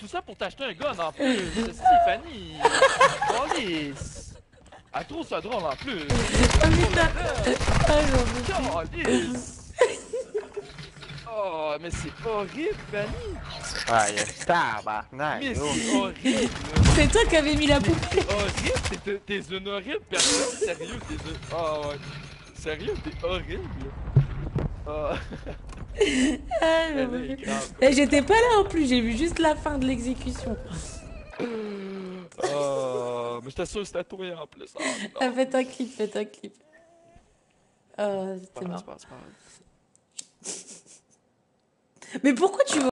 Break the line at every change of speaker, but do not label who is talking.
Tout ça pour t'acheter un gun en plus. Fanny. Calice. Elle trouve ça drôle en plus.
Ah putain Ah.
Calice. Oh, mais c'est horrible, Fanny.
Ouais, tabarnak.
Mais c'est horrible.
C'est toi qui avais mis la poupée
horrible. T'es- T'es une horrible personne. Sérieux, t'es une. Oh, ouais. Sérieux, t'es horrible. Oh.
Ah J'étais pas là en plus, j'ai vu juste la fin de l'exécution.
Oh, mais j'étais sûr que c'était toi en plus. Oh, non.
Ah, faites un clip, faites un clip. Ah,
C'est
c'était marrant. Mais pourquoi tu veux